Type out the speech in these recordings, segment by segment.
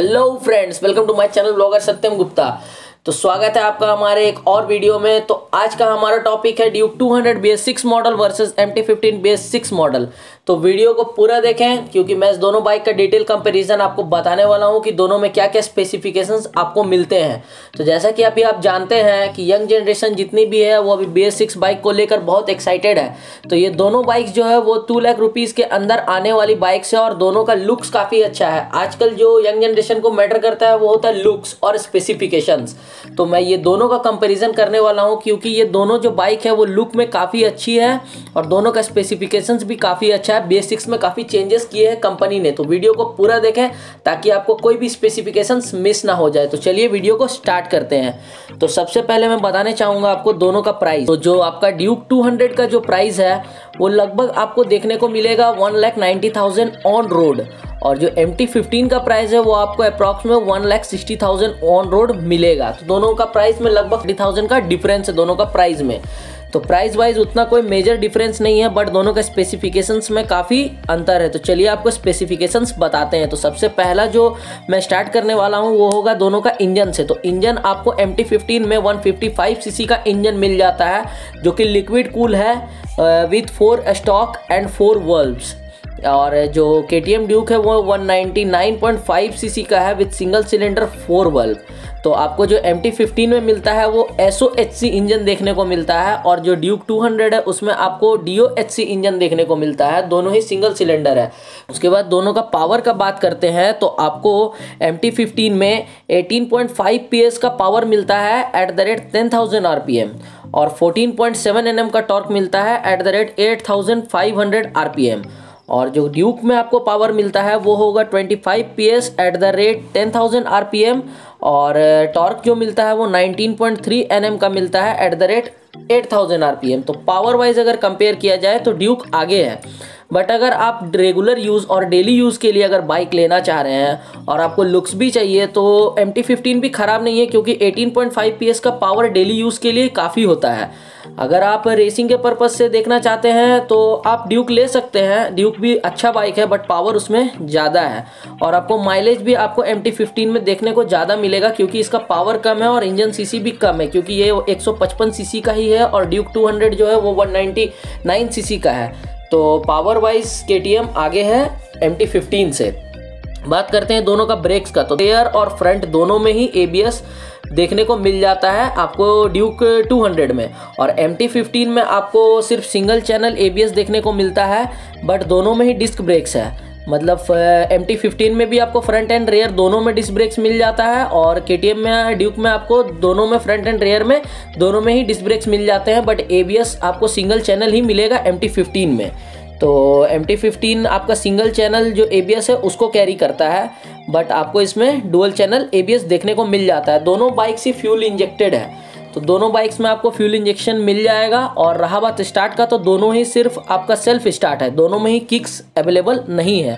Hello friends, welcome to my channel Vlogger Satyam Gupta. तो स्वागत है आपका हमारे एक और वीडियो में तो आज का हमारा टॉपिक है Duke 200 hundred B S six model versus M T fifteen B S six model तो वीडियो को पूरा देखें क्योंकि मैं इस दोनों बाइक का डिटेल कंपेरिजन आपको बताने वाला हूँ कि दोनों में क्या क्या स्पेसिफिकेशंस आपको मिलते हैं तो जैसा कि अभी आप जानते हैं कि यंग जनरेशन जितनी भी है वो अभी बी एस सिक्स बाइक को लेकर बहुत एक्साइटेड है तो ये दोनों बाइक्स जो है वो टू लाख रुपीज़ के अंदर आने वाली बाइक्स है और दोनों का लुक्स काफ़ी अच्छा है आजकल जो यंग जनरेशन को मैटर करता है वो होता है लुक्स और स्पेसिफिकेशंस तो मैं ये दोनों का कंपैरिजन करने वाला हूँ क्योंकि ये दोनों जो बाइक है वो लुक में काफ़ी अच्छी है और दोनों का स्पेसिफिकेशन भी काफ़ी अच्छा है बेसिक्स में काफ़ी चेंजेस किए हैं कंपनी ने तो वीडियो को पूरा देखें ताकि आपको कोई भी स्पेसिफिकेशन मिस ना हो जाए तो चलिए वीडियो को स्टार्ट करते हैं तो सबसे पहले मैं बताने चाहूँगा आपको दोनों का प्राइस तो जो आपका ड्यूक टू का जो प्राइस है वो लगभग आपको देखने को मिलेगा वन ऑन रोड और जो एम टी फिफ्टीन का प्राइस है वो आपको अप्रॉक्स में one lakh sixty thousand on road मिलेगा तो दोनों का प्राइस में लगभग थ्री थाउजेंड का डिफरेंस है दोनों का प्राइस में तो प्राइस वाइज उतना कोई मेजर डिफरेंस नहीं है बट दोनों के स्पेसिफिकेशंस में काफ़ी अंतर है तो चलिए आपको स्पेसिफिकेशंस बताते हैं तो सबसे पहला जो मैं स्टार्ट करने वाला हूँ वो होगा दोनों का इंजन से तो इंजन आपको एम टी फिफ्टीन में one fifty five C C का इंजन मिल जाता है जो कि लिक्विड कूल है with four stroke and four valves और जो के टी एम ड्यूक है वो 199.5 सीसी का है विथ सिंगल सिलेंडर फोर बल्ब तो आपको जो एम टी फिफ्टीन में मिलता है वो S O H C engine देखने को मिलता है और जो ड्यूक टू हंड्रेड है उसमें आपको D O H C engine देखने को मिलता है दोनों ही सिंगल सिलेंडर है उसके बाद दोनों का पावर का बात करते हैं तो आपको एम टी फिफ्टीन में eighteen point five P S का पावर मिलता है at the rate ten thousand R P M और fourteen point seven N M का टॉर्क मिलता है at the rate eight thousand five hundred R P M और जो ड्यूक में आपको पावर मिलता है वो होगा 25 P S at the rate P M और टॉर्क जो मिलता है वो 19.3 एम का मिलता है at the rate P M तो पावर वाइज अगर कंपेयर किया जाए तो ड्यूक आगे है बट अगर आप रेगुलर यूज़ और डेली यूज़ के लिए अगर बाइक लेना चाह रहे हैं और आपको लुक्स भी चाहिए तो एम टी भी ख़राब नहीं है क्योंकि 18.5 पीएस का पावर डेली यूज़ के लिए काफ़ी होता है अगर आप रेसिंग के पर्पज़ से देखना चाहते हैं तो आप ड्यूक ले सकते हैं ड्यूक भी अच्छा बाइक है बट पावर उसमें ज़्यादा है और आपको माइलेज भी आपको एम टी में देखने को ज़्यादा मिलेगा क्योंकि इसका पावर कम है और इंजन सीसी भी कम है क्योंकि ये 155 सीसी का ही है और ड्यूक 200 जो है वो 199 सीसी का है तो पावर वाइज के आगे है एम टी से बात करते हैं दोनों का ब्रेक्स का तो रेयर और फ्रंट दोनों में ही ए देखने को मिल जाता है आपको ड्यूक 200 में और एम टी में आपको सिर्फ सिंगल चैनल ए देखने को मिलता है बट दोनों में ही डिस्क ब्रेक्स है मतलब एम टी फिफ्टीन में भी आपको फ्रंट एंड रेयर दोनों में डिस्क ब्रेक्स मिल जाता है और के टी एम में ड्यूक में आपको दोनों में फ्रंट एंड रेयर में दोनों में ही डिस्क ब्रेक्स मिल जाते हैं बट ए बी एस आपको सिंगल चैनल ही मिलेगा एम टी फिफ्टीन में तो एम टी फिफ्टीन आपका सिंगल चैनल जो ए बी एस है उसको कैरी करता है बट आपको इसमें dual channel A B S देखने को मिल जाता है दोनों बाइक्स ही फ्यूल इंजेक्टेड है तो दोनों बाइक्स में आपको फ्यूल इंजेक्शन मिल जाएगा और रहा बात स्टार्ट का तो दोनों ही सिर्फ आपका सेल्फ स्टार्ट है दोनों में ही किक्स अवेलेबल नहीं है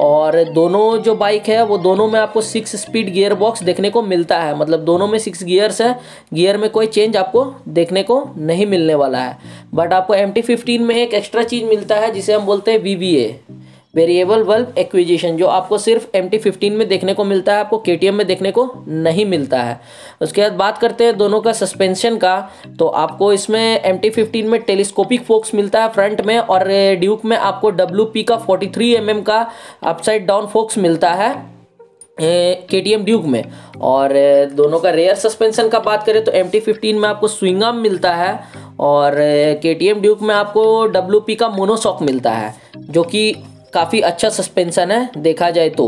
और दोनों जो बाइक है वो दोनों में आपको सिक्स स्पीड गियर बॉक्स देखने को मिलता है मतलब दोनों में सिक्स गियर्स है गियर में कोई चेंज आपको देखने को नहीं मिलने वाला है बट आपको एम टी फिफ्टीन में एक एक्स्ट्रा चीज़ मिलता है जिसे हम बोलते हैं वी ए वेरिएबल बल्ब एक्विजिशन जो आपको सिर्फ एम टी फिफ्टीन में देखने को मिलता है आपको के टी एम में देखने को नहीं मिलता है उसके बाद बात करते हैं दोनों का सस्पेंशन का तो आपको इसमें एम टी फिफ्टीन में टेलीस्कोपिक फोक्स मिलता है फ्रंट में और ड्यूक में आपको डब्ल्यू पी का फोर्टी थ्री एम एम का अपसाइड डाउन फोक्स मिलता है के टी एम ड्यूक में और दोनों का रेयर सस्पेंशन का बात करें तो एम टी फिफ्टीन में आपको स्विंगम मिलता है और के टी एम ड्यूक में आपको डब्ल्यू पी का मोनोसॉक मिलता है जो कि काफ़ी अच्छा सस्पेंशन है देखा जाए तो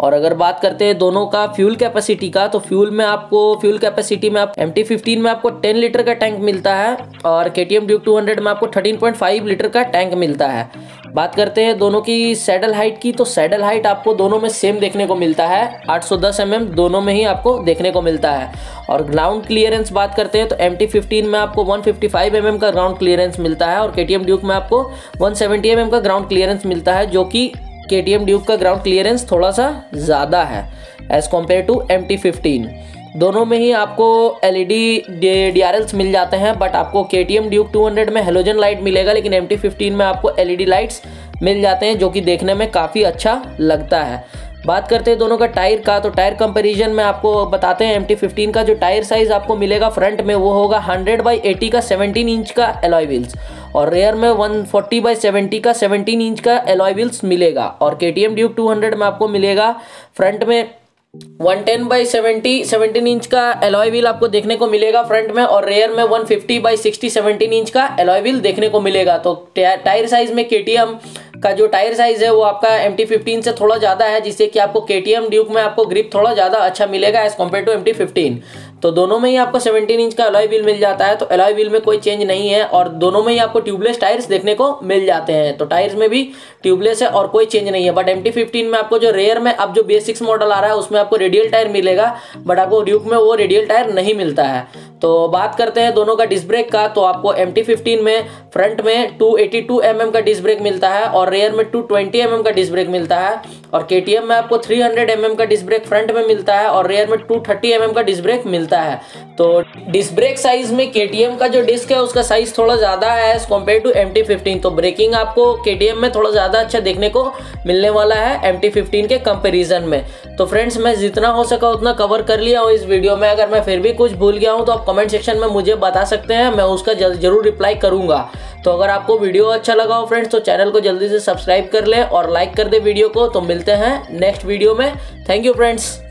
और अगर बात करते हैं दोनों का फ्यूल कैपेसिटी का तो फ्यूल में आपको फ्यूल कैपेसिटी में आप एम टी फिफ्टीन में आपको 10 लीटर का टैंक मिलता है और K T M Duke to में आपको 13.5 लीटर का टैंक मिलता है बात करते हैं दोनों की सैडल हाइट की तो सैडल हाइट आपको दोनों में सेम देखने को मिलता है 810 mm दोनों में ही आपको देखने को मिलता है और ग्राउंड क्लियरेंस बात करते हैं तो एम टी में आपको 155 फिफ्टी mm का ग्राउंड क्लियरेंस मिलता है और के टी ड्यूक में आपको 170 सेवेंटी mm का ग्राउंड क्लियरेंस मिलता है जो कि के टी ड्यूक का ग्राउंड क्लियरेंस थोड़ा सा ज़्यादा है as compare to M T दोनों में ही आपको L E D D R Ls मिल जाते हैं बट आपको K T M Duke two hundred में हेलोजन लाइट मिलेगा लेकिन एम टी फिफ्टीन में आपको एल ई डी लाइट्स मिल जाते हैं जो कि देखने में काफ़ी अच्छा लगता है बात करते हैं दोनों का टायर का तो टायर कंपैरिजन में आपको बताते हैं एम टी फिफ्टीन का जो टायर साइज़ आपको मिलेगा फ्रंट में वो होगा हंड्रेड बाई एटी का सेवनटीन इंच का एलॉय व्हील्स और रेयर में वन फोर्टी बाई सेवेंटी का सेवनटीन इंच का एलॉय व्हील्स मिलेगा और K T M Duke two hundred में आपको मिलेगा फ्रंट में one ten by seventy seventeen inch का एलॉय व्हील आपको देखने को मिलेगा फ्रंट में और रेयर में one fifty by sixty seventeen inch का एलॉय व्हील देखने को मिलेगा तो टायर साइज में के का जो टायर साइज है वो आपका एम टी फिफ्टीन से थोड़ा ज़्यादा है जिससे कि आपको के टी एम ड्यूक में आपको ग्रिप थोड़ा ज़्यादा अच्छा मिलेगा as compare to M T fifteen तो दोनों में ही आपको 17 इंच का अलॉय व्हील मिल जाता है तो अलॉय व्हील में कोई चेंज नहीं है और दोनों में ही आपको ट्यूबलेस टायर्स देखने को मिल जाते हैं तो टायर्स में भी ट्यूबलेस है और कोई चेंज नहीं है बट एम टी में आपको जो रेयर में अब जो बेसिक्स मॉडल आ रहा है उसमें आपको रेडियल टायर मिलेगा बट आपको ड्यूक में वो रेडियल टायर नहीं मिलता है तो बात करते हैं दोनों का डिस्क ब्रेक का तो आपको एम टी में फ्रंट में 282 एटी mm का डिस्क ब्रेक मिलता है और रेयर में 220 एम mm का डिस्क ब्रेक मिलता है और के में आपको 300 हंड्रेड mm का डिस्क ब्रेक फ्रंट में मिलता है और रेयर में 230 थर्टी mm का डिस्क ब्रेक मिलता है तो डिस्क ब्रेक साइज में के का जो डिस्क है उसका साइज थोड़ा ज़्यादा है as compare to M T तो ब्रेकिंग आपको के में थोड़ा ज़्यादा अच्छा देखने को मिलने वाला है एम टी के कंपेरिजन में तो फ्रेंड्स मैं जितना हो सका उतना कवर कर लिया हूँ इस वीडियो में अगर मैं फिर भी कुछ भूल गया हूँ तो आप कमेंट सेक्शन में मुझे बता सकते हैं मैं उसका जरूर रिप्लाई करूंगा तो अगर आपको वीडियो अच्छा लगा हो फ्रेंड्स तो चैनल को जल्दी से सब्सक्राइब कर लें और लाइक कर दे वीडियो को तो मिलते हैं नेक्स्ट वीडियो में थैंक यू फ्रेंड्स